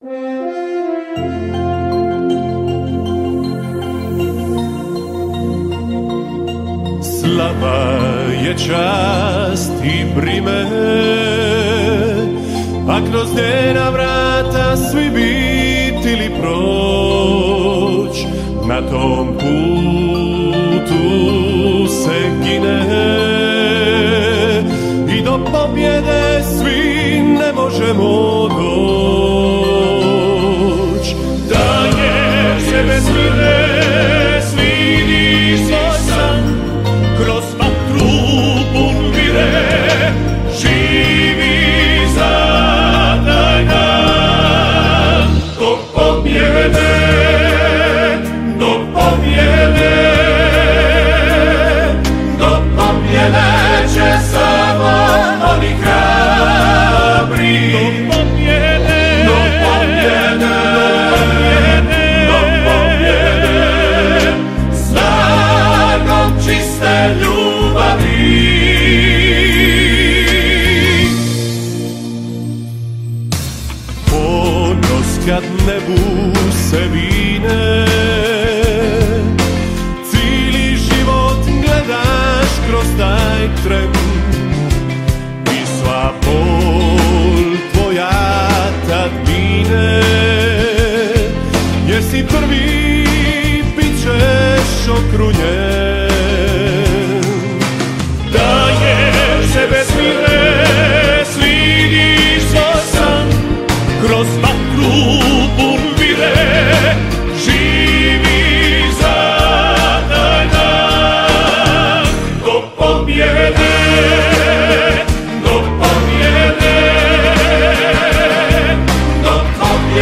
Slava je čast i brime A kroz njena vrata svi biti li proć. Na tom putu se gine I do pobjede svi ne možemo trekken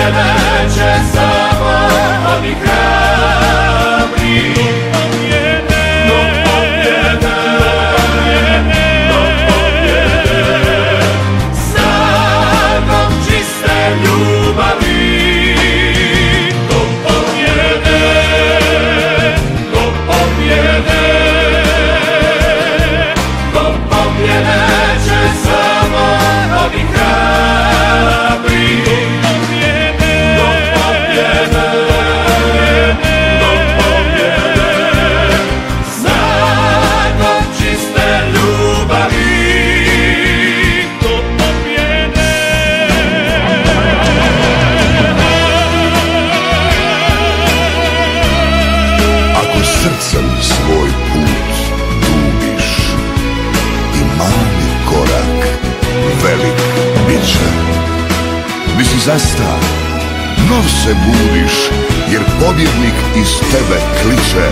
pobjede će samo oni hrabri Srcem svoj put dubiš. I mali korak velik bit će. Si zasta, nov se budiš Jer pobjednik iz tebe kliče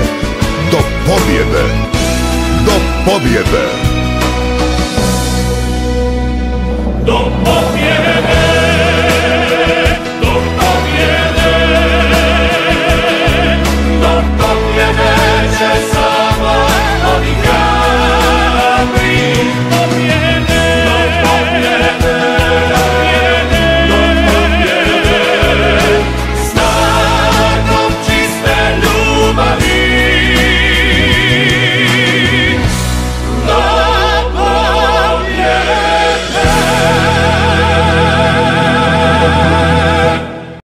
Do pobjede, do pobjede